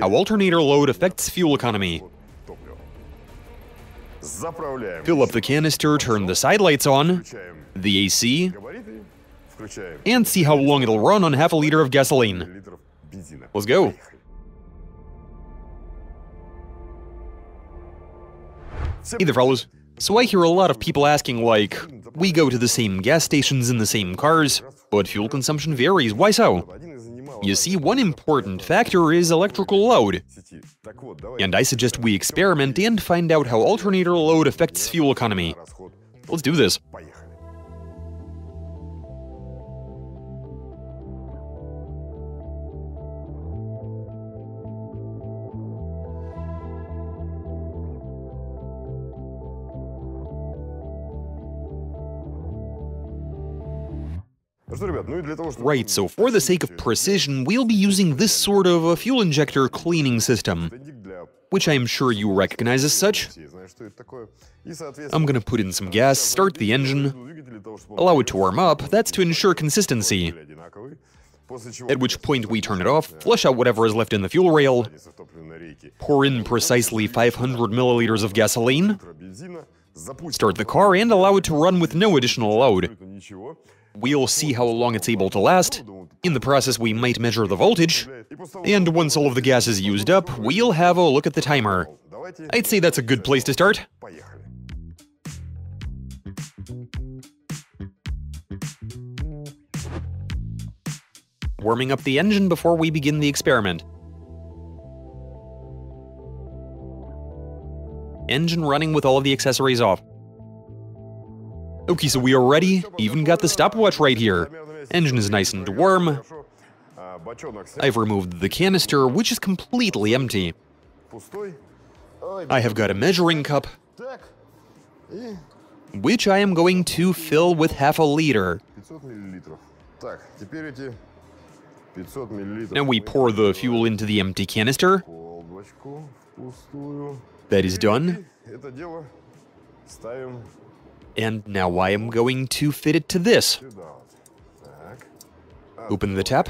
How alternator load affects fuel economy. Fill up the canister, turn the side lights on, the AC, and see how long it'll run on half a liter of gasoline. Let's go. Either follows. So I hear a lot of people asking like, we go to the same gas stations in the same cars, but fuel consumption varies, why so? You see, one important factor is electrical load. And I suggest we experiment and find out how alternator load affects fuel economy. Let's do this. Right, so for the sake of precision, we'll be using this sort of a fuel injector cleaning system, which I am sure you recognize as such. I'm gonna put in some gas, start the engine, allow it to warm up, that's to ensure consistency. At which point we turn it off, flush out whatever is left in the fuel rail, pour in precisely 500 milliliters of gasoline, start the car and allow it to run with no additional load. We'll see how long it's able to last, in the process we might measure the voltage, and once all of the gas is used up, we'll have a look at the timer. I'd say that's a good place to start. Warming up the engine before we begin the experiment. Engine running with all of the accessories off. Okay, so we are ready. Even got the stopwatch right here. Engine is nice and warm. I've removed the canister, which is completely empty. I have got a measuring cup, which I am going to fill with half a liter. Now we pour the fuel into the empty canister. That is done and now I am going to fit it to this. Open the tap.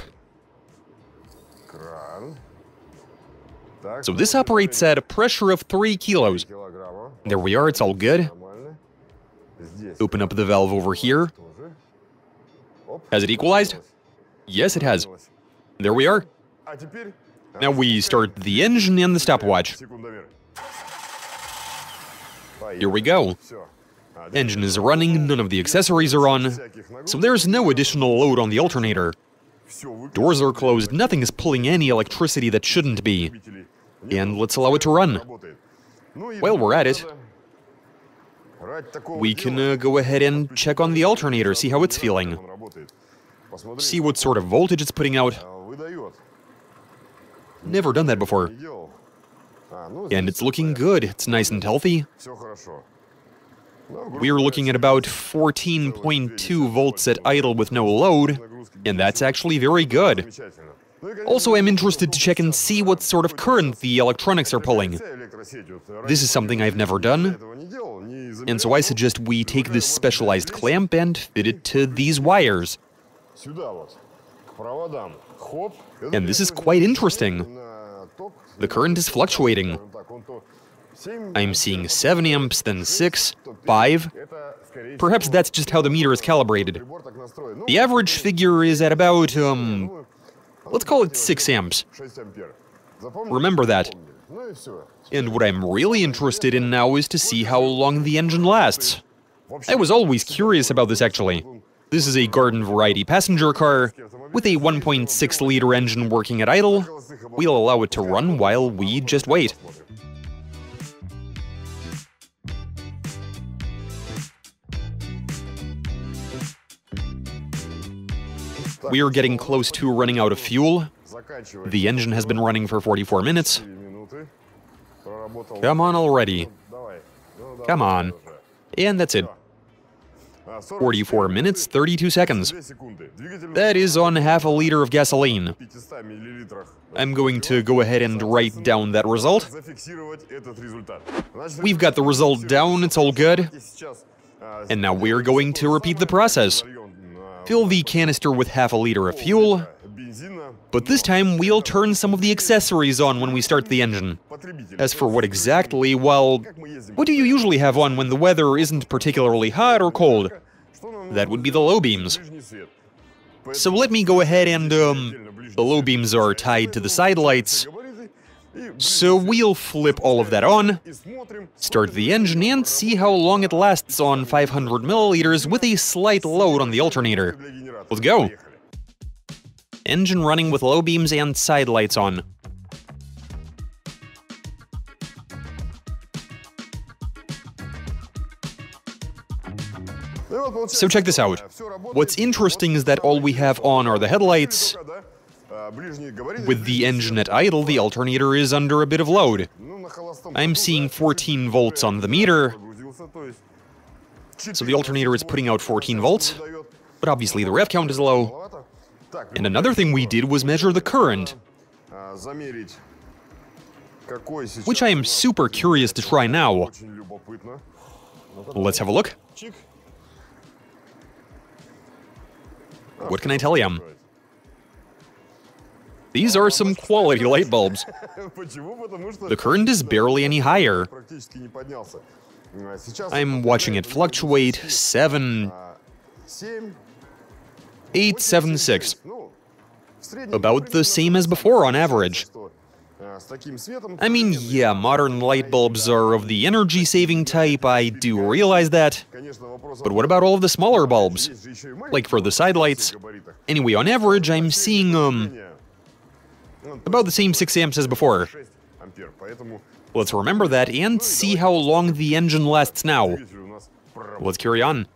So this operates at a pressure of 3 kilos. There we are, it's all good. Open up the valve over here. Has it equalized? Yes, it has. There we are. Now we start the engine and the stopwatch. Here we go. Engine is running, none of the accessories are on, so there's no additional load on the alternator. Doors are closed, nothing is pulling any electricity that shouldn't be. And let's allow it to run. While we're at it, we can uh, go ahead and check on the alternator, see how it's feeling. See what sort of voltage it's putting out. Never done that before. And it's looking good, it's nice and healthy. We're looking at about 14.2 volts at idle with no load, and that's actually very good. Also, I'm interested to check and see what sort of current the electronics are pulling. This is something I've never done, and so I suggest we take this specialized clamp and fit it to these wires. And this is quite interesting. The current is fluctuating. I'm seeing 7 amps, then 6, 5. Perhaps that's just how the meter is calibrated. The average figure is at about, um, let's call it 6 amps. Remember that. And what I'm really interested in now is to see how long the engine lasts. I was always curious about this actually. This is a garden variety passenger car with a 1.6 liter engine working at idle. We'll allow it to run while we just wait. We are getting close to running out of fuel. The engine has been running for 44 minutes. Come on already. Come on. And that's it. 44 minutes, 32 seconds. That is on half a liter of gasoline. I'm going to go ahead and write down that result. We've got the result down, it's all good. And now we're going to repeat the process. Fill the canister with half a liter of fuel, but this time we'll turn some of the accessories on when we start the engine. As for what exactly, well, what do you usually have on when the weather isn't particularly hot or cold? That would be the low beams. So let me go ahead and, um, the low beams are tied to the side lights, so we'll flip all of that on, start the engine and see how long it lasts on 500 milliliters with a slight load on the alternator. Let's go! Engine running with low beams and side lights on. So check this out. What's interesting is that all we have on are the headlights, with the engine at idle, the alternator is under a bit of load. I'm seeing 14 volts on the meter, so the alternator is putting out 14 volts, but obviously the rev count is low. And another thing we did was measure the current, which I am super curious to try now. Let's have a look. What can I tell you? These are some quality light bulbs. The current is barely any higher. I'm watching it fluctuate 7... 876. About the same as before on average. I mean, yeah, modern light bulbs are of the energy-saving type, I do realize that. But what about all of the smaller bulbs? Like for the side lights? Anyway, on average, I'm seeing, um, about the same 6 amps as before. Let's remember that and see how long the engine lasts now. Let's carry on.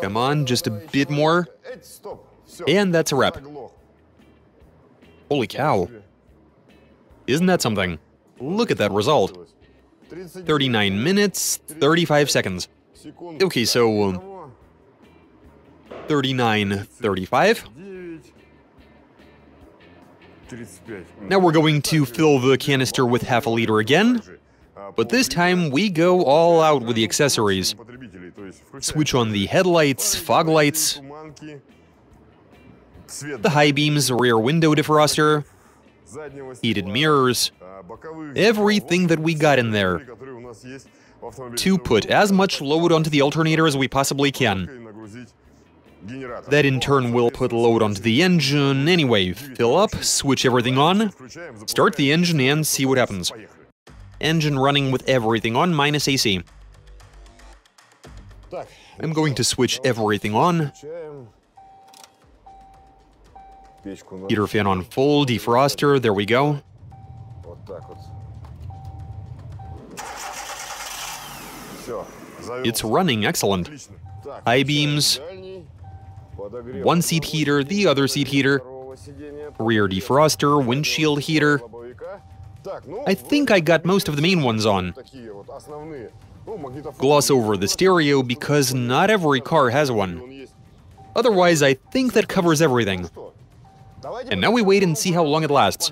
Come on, just a bit more. And that's a wrap. Holy cow. Isn't that something? Look at that result. 39 minutes, 35 seconds. Okay, so... 39, 35? Now we're going to fill the canister with half a liter again, but this time we go all out with the accessories. Switch on the headlights, fog lights, the high beams rear window defroster, heated mirrors, everything that we got in there to put as much load onto the alternator as we possibly can. That in turn will put load onto the engine. Anyway, fill up, switch everything on, start the engine and see what happens. Engine running with everything on minus AC. I'm going to switch everything on. Heater fan on full, defroster, there we go. It's running, excellent. High beams, one seat heater, the other seat heater, rear defroster, windshield heater. I think I got most of the main ones on. Gloss over the stereo because not every car has one. Otherwise, I think that covers everything. And now we wait and see how long it lasts.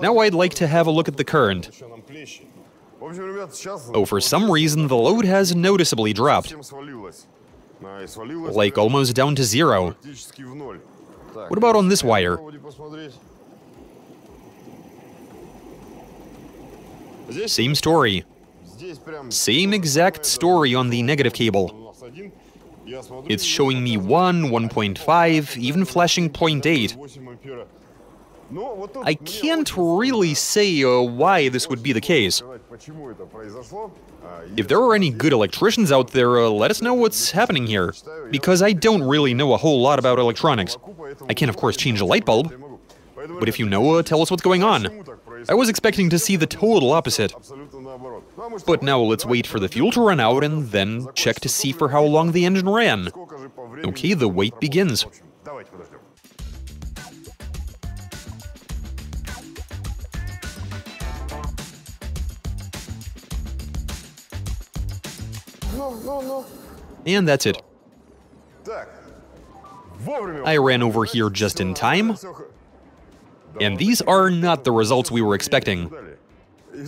Now I'd like to have a look at the current. Oh, for some reason the load has noticeably dropped. Like almost down to zero. What about on this wire? Same story. Same exact story on the negative cable. It's showing me 1, 1.5, even flashing 0.8. I can't really say uh, why this would be the case. If there are any good electricians out there, uh, let us know what's happening here, because I don't really know a whole lot about electronics. I can, of course, change a light bulb, but if you know, uh, tell us what's going on. I was expecting to see the total opposite. But now let's wait for the fuel to run out and then check to see for how long the engine ran. Okay, the wait begins. And that's it. I ran over here just in time. And these are not the results we were expecting.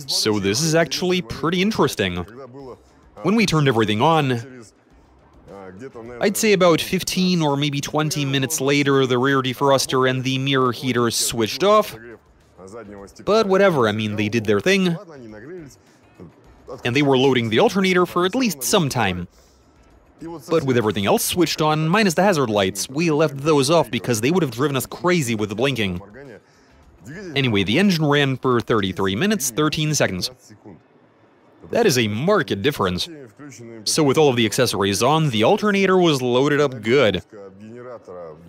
So this is actually pretty interesting. When we turned everything on, I'd say about 15 or maybe 20 minutes later, the rear defroster and the mirror heaters switched off. But whatever, I mean, they did their thing, and they were loading the alternator for at least some time. But with everything else switched on, minus the hazard lights, we left those off because they would have driven us crazy with the blinking. Anyway, the engine ran for 33 minutes, 13 seconds. That is a marked difference. So with all of the accessories on, the alternator was loaded up good.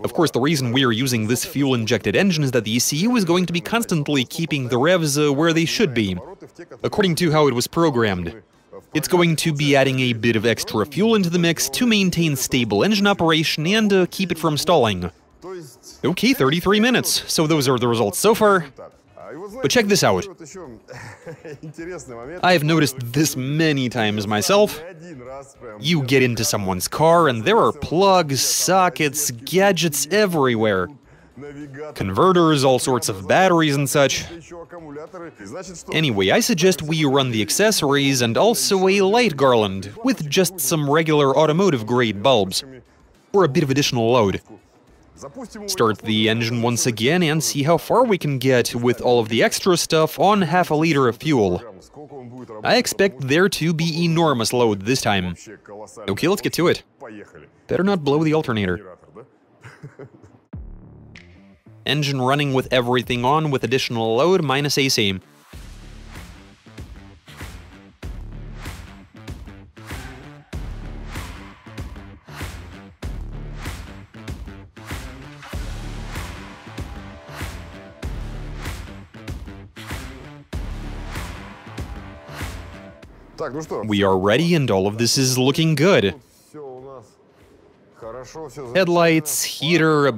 Of course, the reason we are using this fuel-injected engine is that the ECU is going to be constantly keeping the revs uh, where they should be, according to how it was programmed. It's going to be adding a bit of extra fuel into the mix to maintain stable engine operation and uh, keep it from stalling. Okay, 33 minutes, so those are the results so far. But check this out. I've noticed this many times myself. You get into someone's car and there are plugs, sockets, gadgets everywhere. Converters, all sorts of batteries and such. Anyway, I suggest we run the accessories and also a light garland with just some regular automotive grade bulbs for a bit of additional load. Start the engine once again and see how far we can get with all of the extra stuff on half a liter of fuel. I expect there to be enormous load this time. Okay, let's get to it. Better not blow the alternator. Engine running with everything on with additional load minus AC. We are ready and all of this is looking good. Headlights, heater... Uh,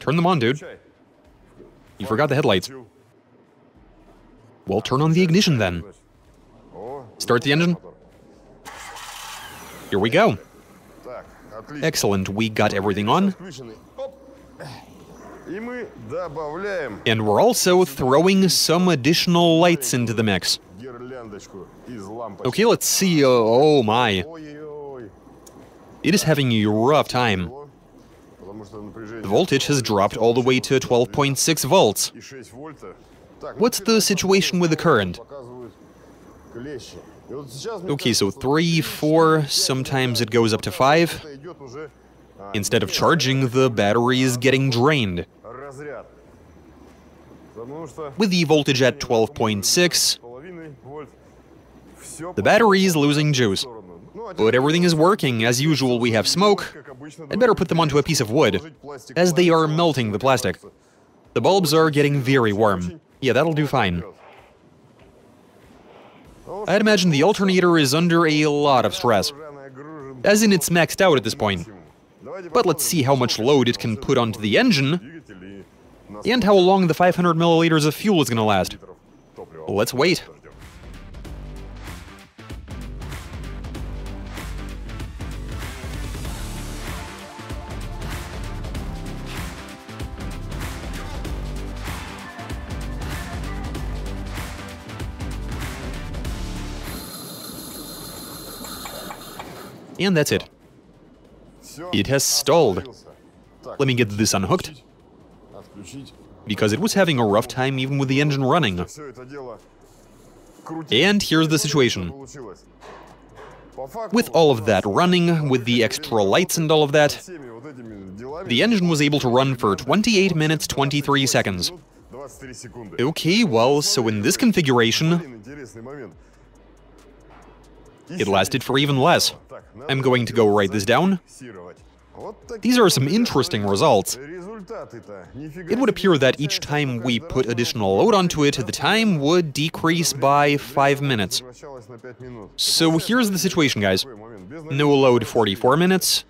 turn them on, dude. You forgot the headlights. Well, turn on the ignition then. Start the engine. Here we go. Excellent, we got everything on. And we're also throwing some additional lights into the mix. Okay, let's see. Oh, oh my. It is having a rough time. The voltage has dropped all the way to 12.6 volts. What's the situation with the current? Okay, so 3, 4, sometimes it goes up to 5. Instead of charging, the battery is getting drained. With the voltage at 12.6, the battery is losing juice. But everything is working, as usual we have smoke. I'd better put them onto a piece of wood, as they are melting the plastic. The bulbs are getting very warm. Yeah, that'll do fine. I'd imagine the alternator is under a lot of stress, as in it's maxed out at this point. But let's see how much load it can put onto the engine, and how long the 500 milliliters of fuel is gonna last. Let's wait. And that's it. It has stalled. Let me get this unhooked. Because it was having a rough time even with the engine running. And here's the situation. With all of that running, with the extra lights and all of that, the engine was able to run for 28 minutes 23 seconds. Okay, well, so in this configuration, it lasted for even less. I'm going to go write this down. These are some interesting results. It would appear that each time we put additional load onto it, the time would decrease by 5 minutes. So here's the situation, guys. No load 44 minutes,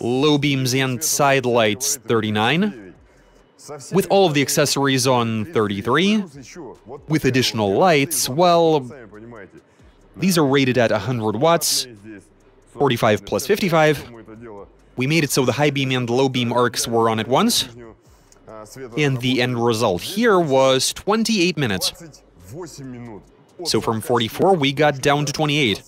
low beams and side lights 39, with all of the accessories on 33, with additional lights, well, these are rated at 100 watts, 45 plus 55. We made it so the high beam and low beam arcs were on at once, and the end result here was 28 minutes. So from 44 we got down to 28.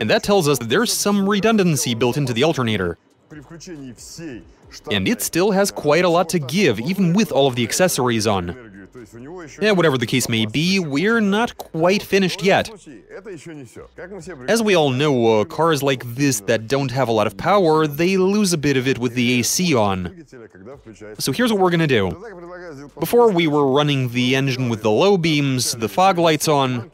And that tells us that there's some redundancy built into the alternator. And it still has quite a lot to give, even with all of the accessories on. Yeah, whatever the case may be, we're not quite finished yet. As we all know, uh, cars like this that don't have a lot of power, they lose a bit of it with the AC on. So here's what we're gonna do. Before we were running the engine with the low beams, the fog lights on,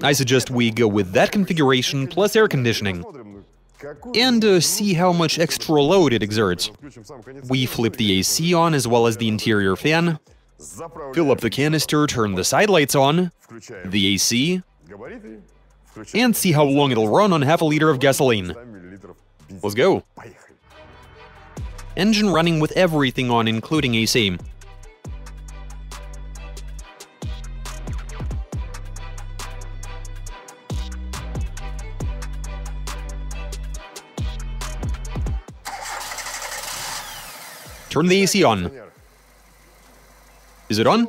I suggest we go with that configuration plus air conditioning and uh, see how much extra load it exerts. We flip the AC on as well as the interior fan, fill up the canister, turn the side lights on, the AC, and see how long it'll run on half a liter of gasoline. Let's go. Engine running with everything on, including AC. Turn the AC on. Is it on?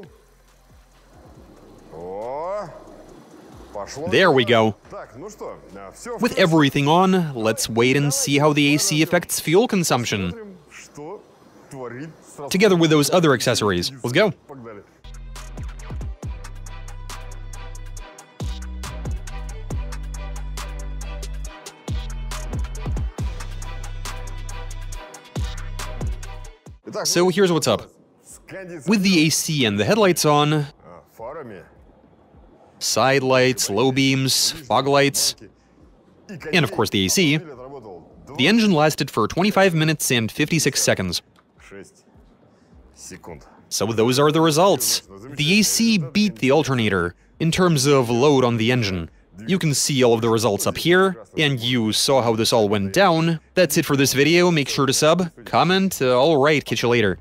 There we go. With everything on, let's wait and see how the AC affects fuel consumption. Together with those other accessories. Let's go. So here's what's up. With the AC and the headlights on, side lights, low beams, fog lights, and of course the AC, the engine lasted for 25 minutes and 56 seconds. So those are the results. The AC beat the alternator in terms of load on the engine. You can see all of the results up here, and you saw how this all went down. That's it for this video, make sure to sub, comment, uh, alright, catch you later.